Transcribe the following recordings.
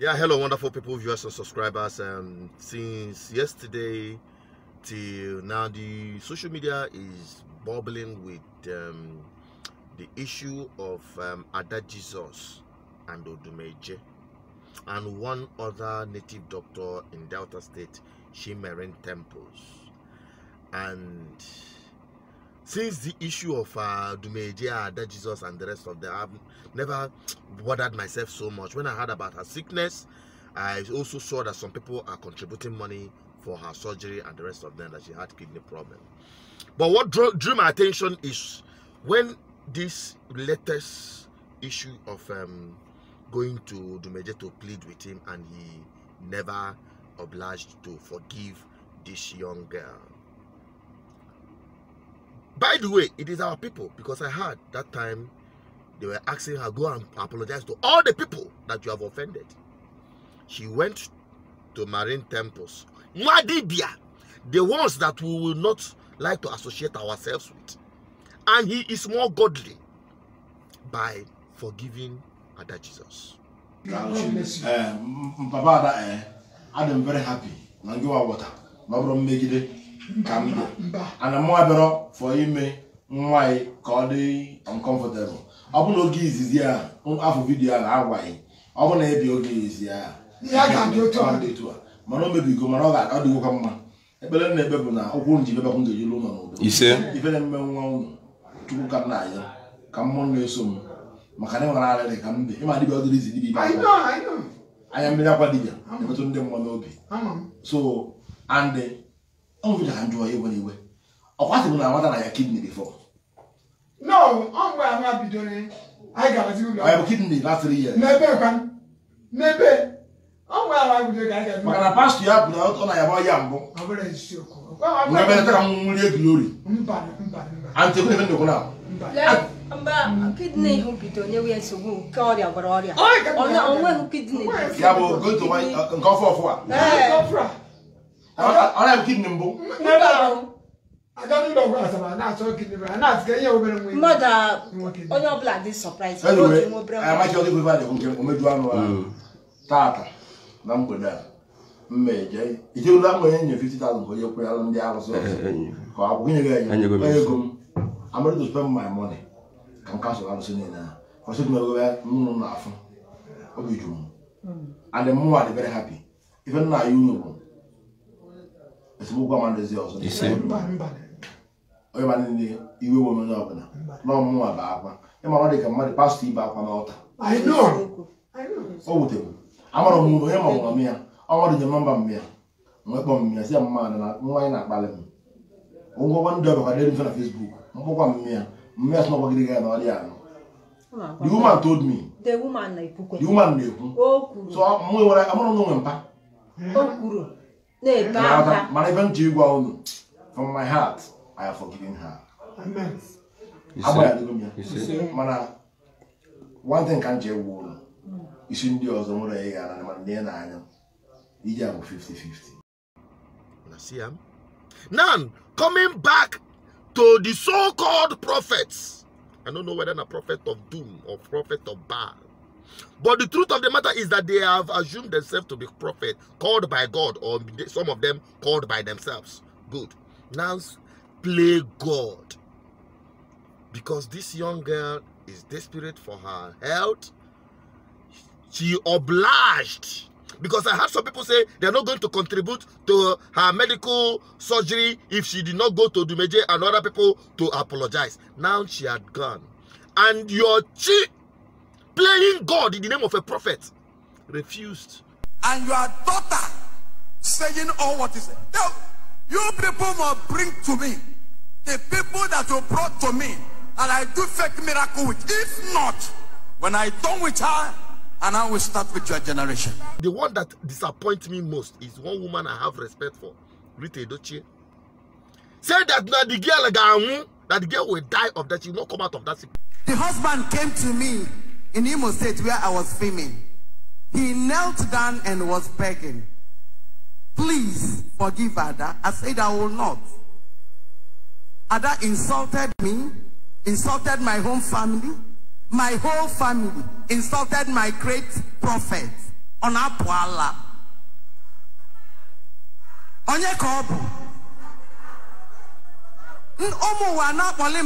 Yeah, hello, wonderful people, viewers and subscribers. Um, since yesterday till now, the social media is bubbling with um, the issue of um, Ada Jesus and Odumeje and one other native doctor in Delta State, Shimmering Temples. And since the issue of uh, Dumeje, Ada Jesus, and the rest of them, I've never bothered myself so much. When I heard about her sickness, I also saw that some people are contributing money for her surgery and the rest of them that she had kidney problem. But what drew, drew my attention is when this latest issue of um, going to Dumeje to plead with him and he never obliged to forgive this young girl. By the way, it is our people because I heard that time they were asking her go and apologize to all the people that you have offended. She went to marine temples, Mwadibia, the ones that we will not like to associate ourselves with. And he is more godly by forgiving Ada Jesus. Eh, m- papa ada eh adị m very happy na ngị wa wọta na ọ bụrụ mmegide ka m dị ana mụ abịarọ fọ ime nwa anyị ka ọ dị uncomfortable. Ọ bụ na oge izizi a afọ vidiyo a na-agwaghị ọ bụ na ebi oge izizi a mana o mebigo mana ọ dịgokwa mma. Ekpere na-ekpe bụ na ụkwụ m ji bebakwu ga-eji ụlọ n'udo Ise. ife na-eme nwa unu chukwu ka m na-ayọ ka mmụọ na-eso m. Maka na enwere arịrị ka m dị. Ịma dibịa ọdịrị izi dibịa I ibe know, I know. anya mmiri akwa dibịa na-emetụ ndị mmụọ n'obi so and ọ nwere ka njụọ ya iwe n'iwe ọkwa sịbụ na nwata na ya kidney before No, ọ mgbe ama bidoro anyị garazi ụlọ ọ bụ kidney last three years? N'ebe kwa n'ebe ọ mgbe ama bidoro ka anyị ga maka na pastọ ya bụ na ọ na ya bụ ya mbụ gwa- ebe ka m nwere glory. Mba mba mba antị ebe ndekwu na mba mgbe kidney bido nyewe ya nsogbu nke ọrịa gwara ọrịa. Onweghị kidney. Ya bụ go to one nke ọfụ ọfụ a Ee. Kọfra. Ọ- ọ na-bụ kidney mbụ N'ebe ahụ, aga n'ụlọ ọgwụ asaba na-achọ kidney a na-asị ka ihe obere nwa mmadụ a- Nwoke. onye ọbụla dị surprise anyway otu nwa obere anyị amaghị ọgụ ife a na-ekwu nke omeju anụ ahụ tata. Na mgbede a mma eje iteolu ama onye nye 50,000 ka onye kwụnyalụ ndị arụsị ọzọ ka ọ bụ nyere ya Enyego m onye isi. ego m I'm ready to spend my money. Ka m kansụl arụsị niile a kwasị m ego ya nnụnụ na-afụ obi juru m and mụnwa dị very happy. Ife nna ya unu bụ esemokwu ama ọzọ Ise. mba mba onye ma niile iwe wome onye ọbụla na bụ akwa ịma ọ dị ka mmadụ pastọ ibe akwa n'ọta I know. I know. o wutere amara m onye ma mụrụ m ya ọnwa dị nye nọmba m ya nwee m ya si ya mma na nwa anyị na-akpalị m ngwụgwọ ndị ọbịa kwadere mfe na Facebook mkpọkwa m ya mme sị na ga ya na ọrịa anọ the woman told me the woman na-ekwukwe the woman na-ekwu o kwuru so m nwere amara m nwe mpa o kwuru na-ebe Na-aghọta? aka mana ebe m ji ịgwa unu from my heart I have forgiven her Amen. agbaghadịgo m ya Ise. mana one thing ka m ji ewu ụlọ isi ndị ọzọ nwere ya gara mana nye na anya ije a bụ 50-50 see um, am? Now, coming back to the so-called prophets. I don't know whether a prophet of doom or prophet of Baal. But the truth of the matter is that they have assumed themselves to be prophet called by God, or some of them called by themselves. Good. Now play God. Because this young girl is desperate for her health. She obliged because I heard some people say they're not going to contribute to her medical surgery if she did not go to Dumeje and other people to apologize. Now she had gone. And your chief playing God in the name of a prophet refused. and your daughter saying all what is now you people must bring to me the people that you brought to me and i do fake miracle with if not when i done with her and i will start with your generation The one that disappoints me most is one woman I have respect for, Rita Edochie. Said that now the girl that the girl will die of that, she will not come out of that the husband came to me in imo state where i was filming he knelt down and was begging please forgive ada. I said i will not. Ada insulted me insulted my home family. My whole family insulted my great prophet na-apụ onye ka ọ bụ? Ụmụ ụwa na-akpọli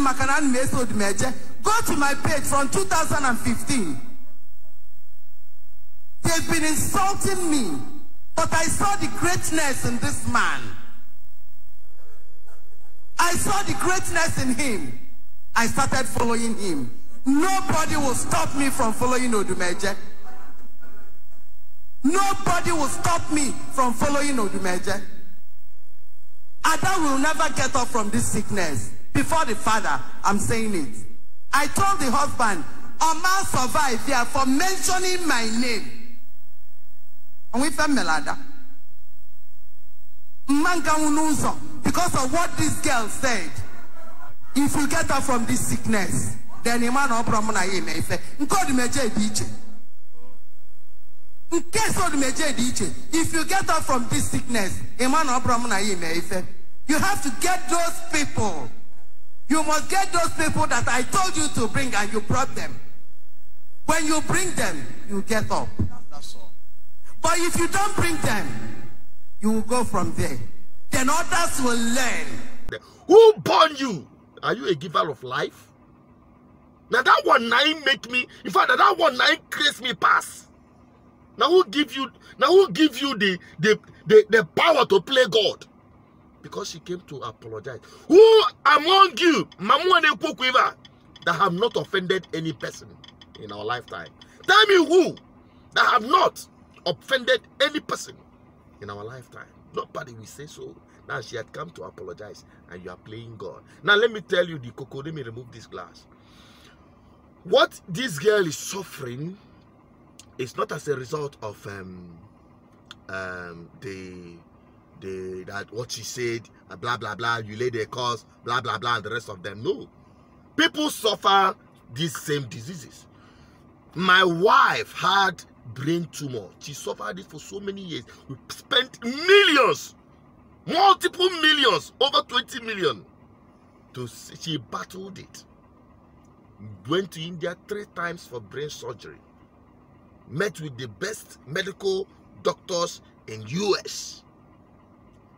odumeje go to my page from 2015 they've been insulting me but i saw the greatness in this man. I saw the greatness in him. I started following him. Nobody will stop me from following odumeje. Nobody will stop me from following odumeje. Ada will never get up from this sickness. Before the father, I'm saying it. I told the husband, Oma survive here for mentioning my name. And we found Melada. Because of what this girl said. If you get up from this sickness, then Iman Obramuna Yemefe. Nkodi meje di iche. Nke so di meje di iche. If you get up from this sickness, Iman Obramuna Yemefe. You have to get those people. You must get those people that I told you to bring and you brought them. When you bring them, you get up. That's all. But if you don't bring them, you will go from there. Then others will learn. Who born you? Are you a giver of life? Now that one nine make me. In fact, that one nine creates me pass. Now who give you? Now who give you the the the, the power to play God? Because she came to apologize. Who among you, that have not offended any person in our lifetime? Tell me who that have not offended any person in our lifetime. Nobody will say so. Now she had come to apologize and you are playing God. Now let me tell you the cocoa. Let me remove this glass. What this girl is suffering is not as a result of um, um, the that what she said, blah blah blah, you lay the cause, blah blah blah, and the rest of them. No. People suffer these same diseases. My wife had brain tumor. She suffered it for so many years. We spent millions, multiple millions, over 20 million. To she battled it. Went to India three times for brain surgery. Met with the best medical doctors in US.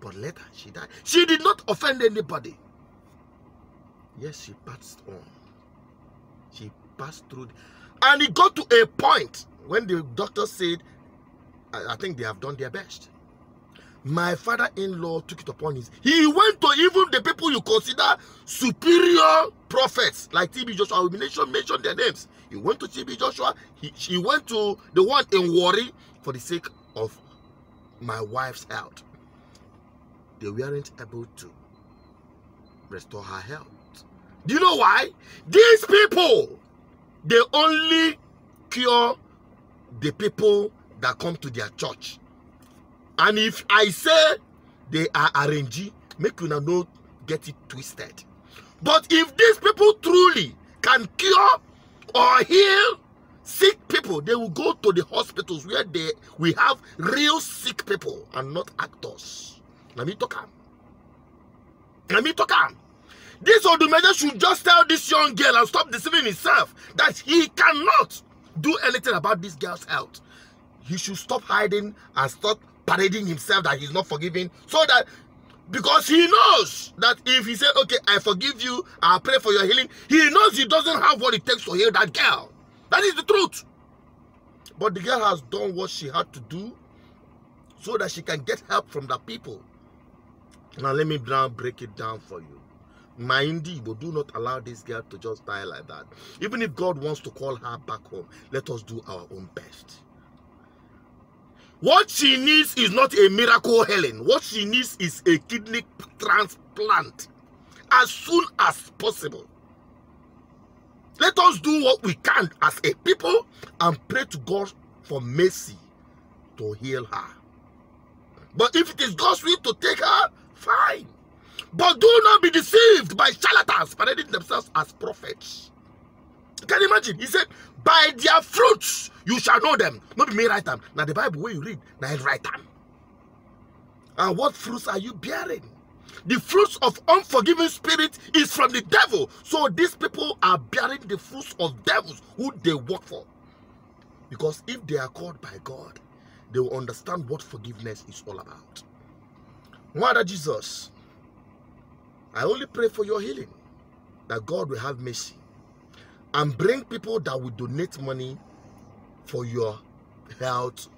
But later she died. She did not offend anybody. Yes, she passed on. She passed through. And it got to a point when the doctor said, I, I think they have done their best. My father-in-law took it upon his. He went to even the people you consider superior prophets, like TB Joshua. We mention, mention their names. He went to TB Joshua. He, he went to the one in Warri for the sake of my wife's health. They weren't able to restore her health. Do you know why? These people, they only cure the people that come to their church. And if I say they are RNG, make you not get it twisted. But if these people truly can cure or heal sick people, they will go to the hospitals where they we have real sick people and not actors. Let me talk am. Let me talk am. This Odumeje should just tell this young girl and stop deceiving himself that he cannot do anything about this girl's health. He should stop hiding and stop parading himself that he's not forgiving so that because he knows that if he say okay i forgive you i'll pray for your healing he knows he doesn't have what it takes to heal that girl that is the truth but the girl has done what she had to do so that she can get help from the people now let me now break it down for you Mindy, but do not allow this girl to just die like that. Even if God wants to call her back home, let us do our own best. What she needs is not a miracle healing. What she needs is a kidney transplant as soon as possible. Let us do what we can as a people and pray to God for mercy to heal her. But if it is God's will to take her, fine. But do not be deceived by charlatans parading themselves as prophets. Can you imagine? He said, By their fruits you shall know them. Not me write them. Now the Bible where you read, now I write them. And what fruits are you bearing? The fruits of unforgiving spirit is from the devil. So these people are bearing the fruits of devils who they work for. Because if they are called by God, they will understand what forgiveness is all about. Mother Jesus, I only pray for your healing, that God will have mercy and bring people that will donate money for your health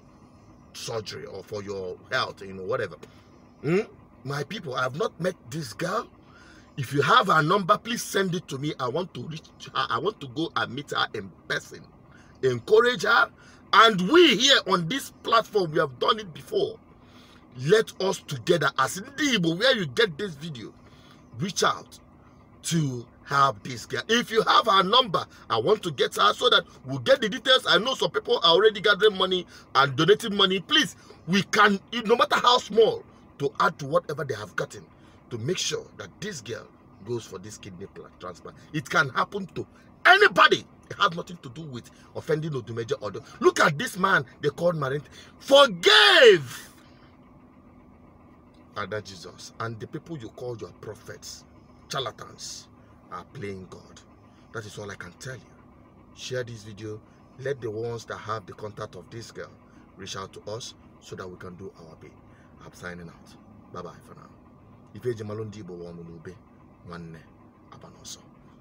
surgery or for your health, you know, whatever. Hmm? My people, I have not met this girl. If you have her number, please send it to me. I want to reach her. I want to go and meet her in person. Encourage her. And we here on this platform, we have done it before. Let us together, as Ndibo, where you get this video, reach out to help this girl. If you have her number, I want to get her so that we'll get the details. I know some people are already gathering money and donating money. Please, we can, no matter how small, to add to whatever they have gotten to make sure that this girl goes for this kidney transplant. It can happen to anybody. It has nothing to do with offending Odumeje order. Look at this man they called Marine. Forgave Father Jesus and the people you call your prophets, charlatans, are playing God. That is all I can tell you. Share this video. Let the ones that have the contact of this girl reach out to us so that we can do our bit. I'm signing out. Bye bye for now. If you're.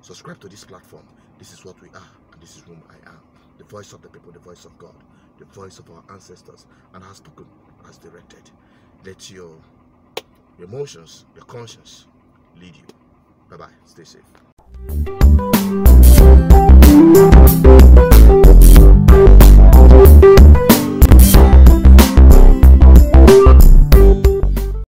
Subscribe to this platform. This is what we are, and this is whom I am. The voice of the people, the voice of God, the voice of our ancestors, and has spoken, as directed. Let your emotions, your conscience lead you. Bye bye. Stay safe.